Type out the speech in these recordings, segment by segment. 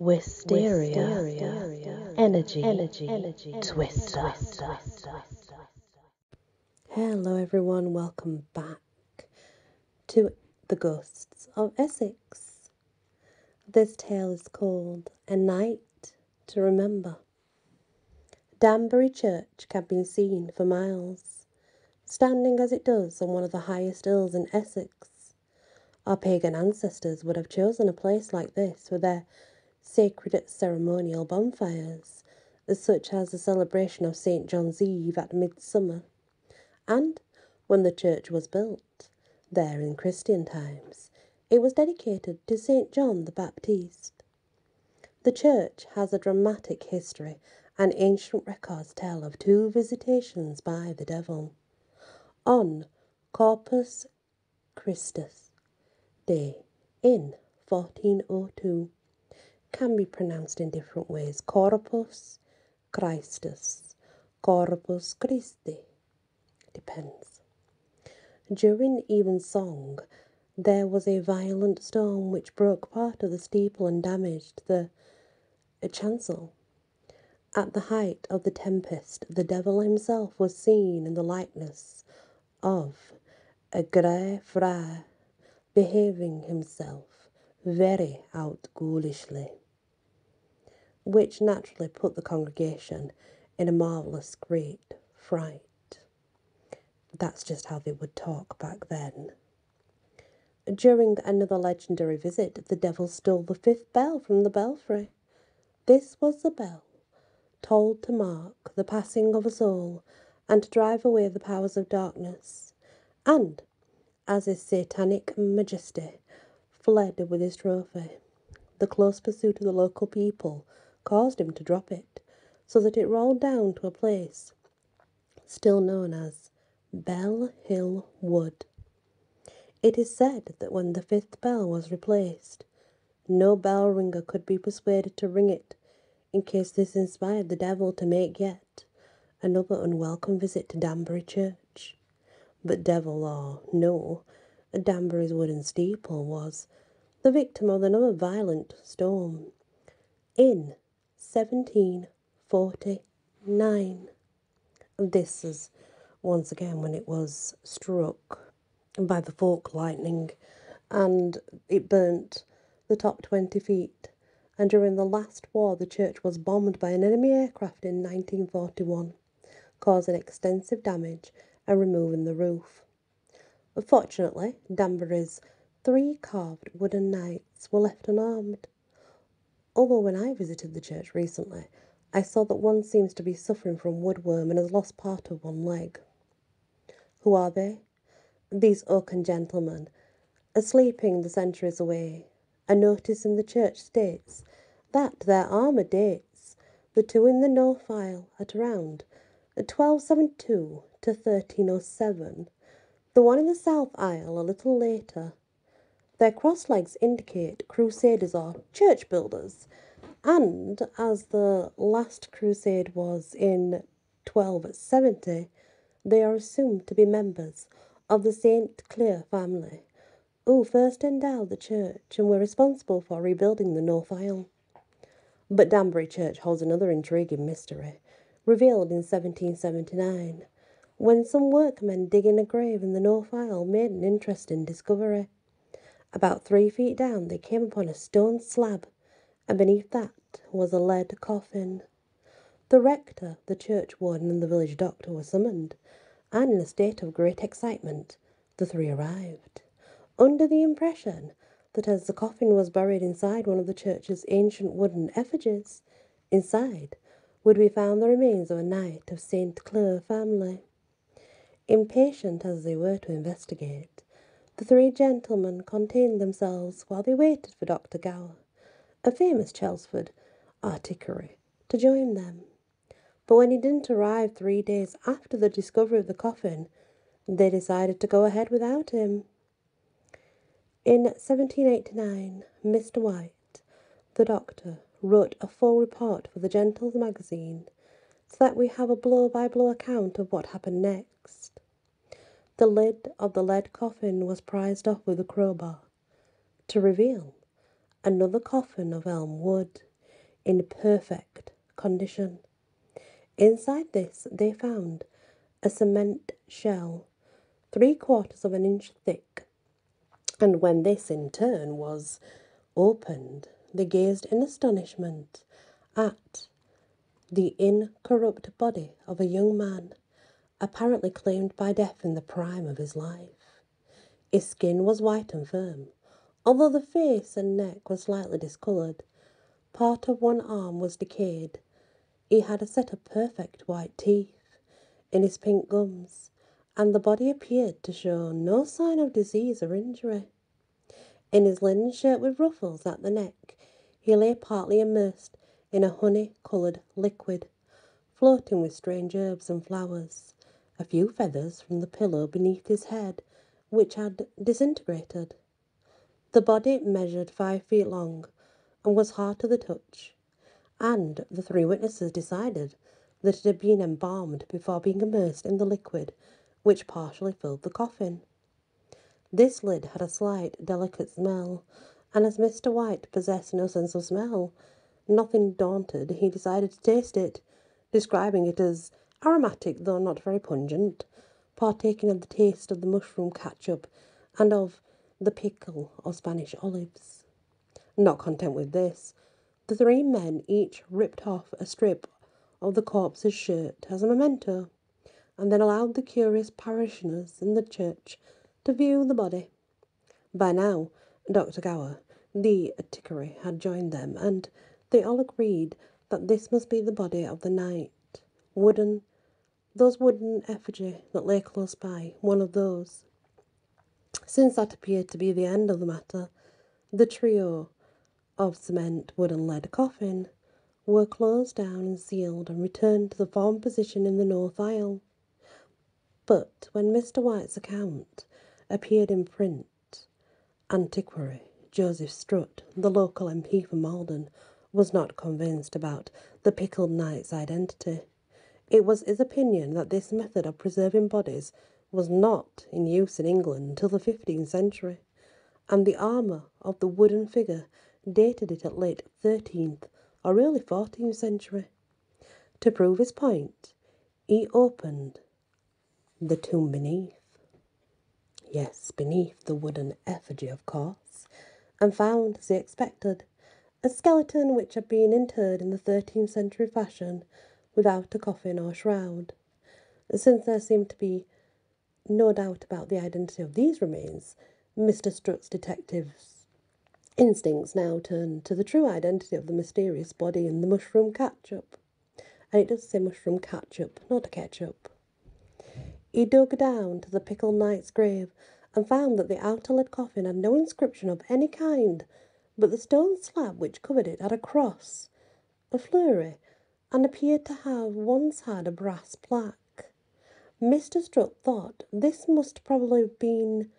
Wysteria, Energy, Energy, Energy, Twister. Hello, everyone. Welcome back to the Ghosts of Essex. This tale is called A Knight to Remember. Danbury Church can be seen for miles, standing as it does on one of the highest hills in Essex. Our pagan ancestors would have chosen a place like this for their sacred ceremonial bonfires, such as the celebration of St. John's Eve at midsummer. And when the church was built, there in Christian times, it was dedicated to St. John the Baptist. The church has a dramatic history, and ancient records tell of two visitations by the devil. On Corpus Christus Day in 1402, can be pronounced in different ways. Corpus Christus, Corpus Christi. Depends. During evensong, there was a violent storm which broke part of the steeple and damaged the chancel. At the height of the tempest, the devil himself was seen in the likeness of a grey friar, behaving himself very outghoulishly which naturally put the congregation in a marvellous great fright. That's just how they would talk back then. During another legendary visit, the devil stole the fifth bell from the belfry. This was the bell tolled to mark the passing of a soul and to drive away the powers of darkness. And, as his satanic majesty fled with his trophy, the close pursuit of the local people caused him to drop it, so that it rolled down to a place still known as Bell Hill Wood. It is said that when the fifth bell was replaced, no bell ringer could be persuaded to ring it, in case this inspired the devil to make yet another unwelcome visit to Danbury Church. But devil or no, Danbury's wooden steeple was the victim of another violent storm. In 1749. This is once again when it was struck by the fork lightning and it burnt the top 20 feet. And during the last war, the church was bombed by an enemy aircraft in 1941, causing extensive damage and removing the roof. Fortunately, Danbury's three carved wooden knights were left unarmed. Although when I visited the church recently, I saw that one seems to be suffering from woodworm and has lost part of one leg. Who are they? These oaken gentlemen are sleeping the centuries away. A notice in the church states that their armour dates the two in the north aisle at around 1272 to 1307, the one in the south aisle a little later their cross legs indicate crusaders or church builders, and as the last crusade was in 1270, they are assumed to be members of the St. Clair family, who first endowed the church and were responsible for rebuilding the North Aisle. But Danbury Church holds another intriguing mystery, revealed in 1779, when some workmen digging a grave in the North Aisle made an interesting discovery. About three feet down, they came upon a stone slab, and beneath that was a lead coffin. The rector, the church warden, and the village doctor were summoned, and in a state of great excitement, the three arrived, under the impression that as the coffin was buried inside one of the church's ancient wooden effigies, inside would be found the remains of a knight of St. Clair family. Impatient as they were to investigate, the three gentlemen contained themselves while they waited for Dr. Gower, a famous Chelmsford antiquary, to join them. But when he didn't arrive three days after the discovery of the coffin, they decided to go ahead without him. In 1789, Mr. White, the doctor, wrote a full report for the Gentleman's magazine so that we have a blow by blow account of what happened next. The lid of the lead coffin was prized off with a crowbar to reveal another coffin of elm wood. in perfect condition. Inside this, they found a cement shell, three quarters of an inch thick, and when this in turn was opened, they gazed in astonishment at the incorrupt body of a young man, apparently claimed by death in the prime of his life. His skin was white and firm, although the face and neck were slightly discoloured. Part of one arm was decayed. He had a set of perfect white teeth in his pink gums, and the body appeared to show no sign of disease or injury. In his linen shirt with ruffles at the neck, he lay partly immersed in a honey coloured liquid, floating with strange herbs and flowers, a few feathers from the pillow beneath his head, which had disintegrated. The body measured five feet long and was hard to the touch, and the three witnesses decided that it had been embalmed before being immersed in the liquid which partially filled the coffin. This lid had a slight, delicate smell, and as Mr. White possessed no sense of smell, Nothing daunted, he decided to taste it, describing it as aromatic though not very pungent, partaking of the taste of the mushroom ketchup and of the pickle of Spanish olives. Not content with this, the three men each ripped off a strip of the corpse's shirt as a memento, and then allowed the curious parishioners in the church to view the body. By now, Dr. Gower, the antiquary, had joined them, and they all agreed that this must be the body of the knight. Wooden, those wooden effigy that lay close by, one of those. Since that appeared to be the end of the matter, the trio of cement, wood, and lead coffin were closed down and sealed and returned to the former position in the north aisle. But when Mr. White's account appeared in print, antiquary Joseph Strutt, the local MP for Maldon, was not convinced about the pickled knight's identity. It was his opinion that this method of preserving bodies was not in use in England until the 15th century, and the armour of the wooden figure dated it at late 13th or early 14th century. To prove his point, he opened the tomb beneath. Yes, beneath the wooden effigy, of course, and found, as he expected, a skeleton which had been interred in the 13th century fashion without a coffin or shroud. Since there seemed to be no doubt about the identity of these remains, Mr. Strutt's detectives' instincts now turned to the true identity of the mysterious body in the mushroom ketchup. And it does say mushroom ketchup, not ketchup. He dug down to the pickled knight's grave and found that the outer lid coffin had no inscription of any kind but the stone slab which covered it had a cross, a fleury, and appeared to have once had a brass plaque. Mr. Strutt thought this must probably have been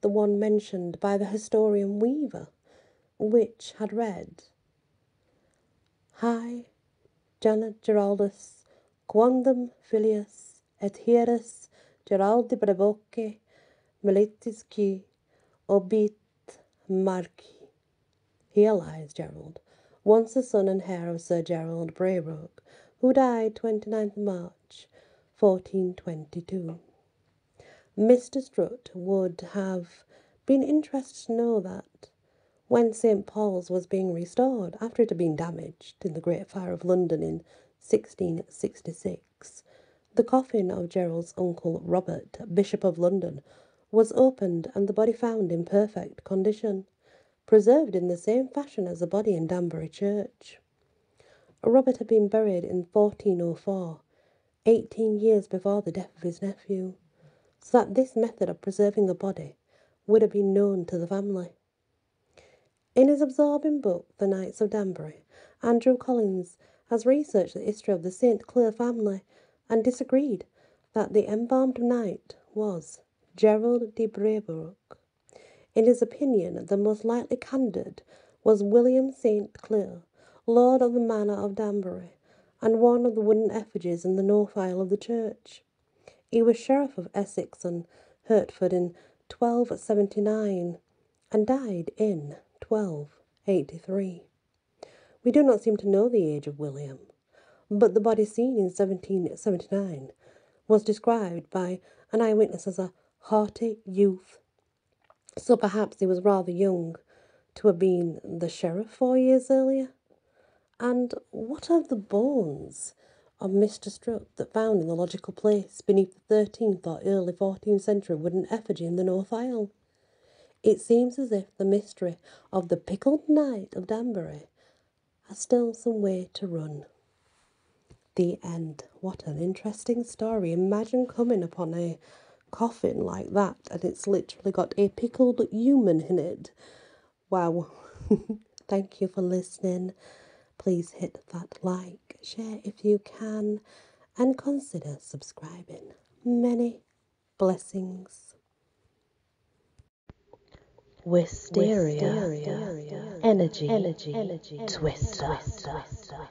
the one mentioned by the historian Weever, which had read, Hi, Janet Geraldus, quondam filius et heres Geraldi Braybrooke, militis qui obit marci. Here lies Gerald, once the son and heir of Sir Gerald Braybrooke, who died 29th March 1422. Mr. Strutt would have been interested to know that when St. Paul's was being restored after it had been damaged in the Great Fire of London in 1666, the coffin of Gerald's uncle Robert, Bishop of London, was opened and the body found in perfect condition preserved in the same fashion as the body in Danbury Church. Robert had been buried in 1404, 18 years before the death of his nephew, so that this method of preserving a body would have been known to the family. In his absorbing book, The Knights of Danbury, Andrew Collins has researched the history of the St. Clair family and disagreed that the embalmed knight was Gerald de Braybrooke. In his opinion, the most likely candidate was William St. Clair, Lord of the Manor of Danbury, and one of the wooden effigies in the north aisle of the church. He was Sheriff of Essex and Hertford in 1279 and died in 1283. We do not seem to know the age of William, but the body seen in 1779 was described by an eyewitness as a hearty youth. So perhaps he was rather young to have been the sheriff four years earlier. And what of the bones of Mr. Strutt that found in the logical place beneath the 13th or early 14th century wooden effigy in the North Aisle? It seems as if the mystery of the pickled knight of Danbury has still some way to run. The end. What an interesting story. Imagine coming upon a coffin like that and it's literally got a pickled human in it. Wow. Thank you for listening. Please hit that like, share if you can, and consider subscribing. Many blessings. Wysteria, Wysteria. Energy, energy, energy, twister. twister.